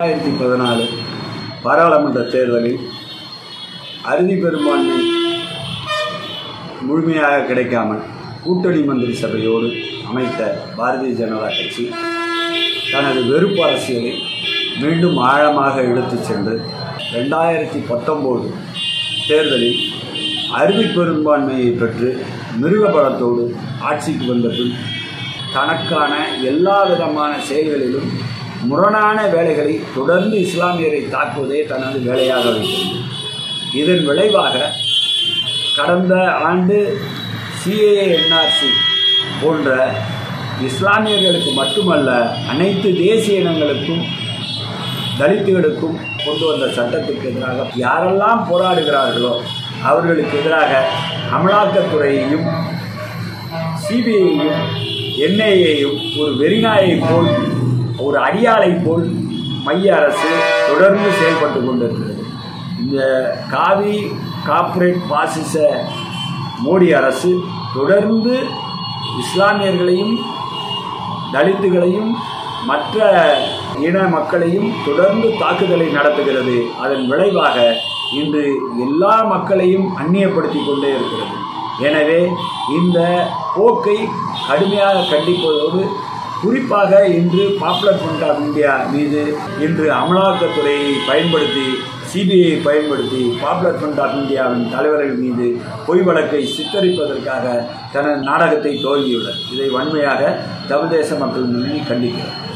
ரெண்டாயிரத்தி பதினாலு பாராளுமன்ற தேர்தலில் அறுதி பெரும்பான்மை முழுமையாக கிடைக்காமல் கூட்டணி மந்திரி சபையோடு அமைத்த பாரதிய ஜனதா கட்சி தனது வெறுப்பு அரசியலை மீண்டும் ஆழமாக எடுத்து சென்று ரெண்டாயிரத்தி பத்தொம்போது தேர்தலில் அறுதி பெரும்பான்மையை பெற்று மிருகபலத்தோடு ஆட்சிக்கு வந்த பின் தனக்கான எல்லா விதமான செயல்களிலும் முரணான வேலைகளை தொடர்ந்து இஸ்லாமியரை தாக்குவதே தனது வேலையாக வைத்தது இதன் விளைவாக கடந்த ஆண்டு சிஏஏ என்ஆர்சி போன்ற இஸ்லாமியர்களுக்கு மட்டுமல்ல அனைத்து தேசிய இனங்களுக்கும் தலித்துகளுக்கும் கொண்டு வந்த சட்டத்துக்கு எதிராக யாரெல்லாம் போராடுகிறார்களோ அவர்களுக்கு எதிராக அமலாக்கத்துறையையும் சிபிஐயையும் என்ஐஏயும் ஒரு வெறிநாயை போல் ஒரு அடியாளை போல் மைய அரசு தொடர்ந்து செயல்பட்டு கொண்டிருக்கிறது. இந்த காவி கார்ப்பரேட் பாசிச மோடி அரசு தொடர்ந்து இஸ்லாமியர்களையும் தலித்துகளையும் மற்ற இன மக்களையும் தொடர்ந்து தாக்குதலை நடத்துகிறது. அதன் விளைவாக இன்று எல்லா மக்களையும் அந்நியப்படுத்தி கொண்டே இருக்கிறது. எனவே இந்த போக்கை கடுமையாக கண்டிப்பதோடு குறிப்பாக இன்று பாப்புலர் ஃப்ரண்ட் ஆஃப் இந்தியா மீது இன்று அமலாக்கத்துறையை பயன்படுத்தி சிபிஐ பயன்படுத்தி பாப்புலர் ஃப்ரண்ட் ஆஃப் இந்தியாவின் தலைவர்கள் மீது பொய் வழக்கை சித்தரிப்பதற்காக தனது நாடகத்தை துவங்கியுள்ளது. இதை வன்மையாக தமிழ் தேச மக்கள் முன்னணி கண்டிக்கிறது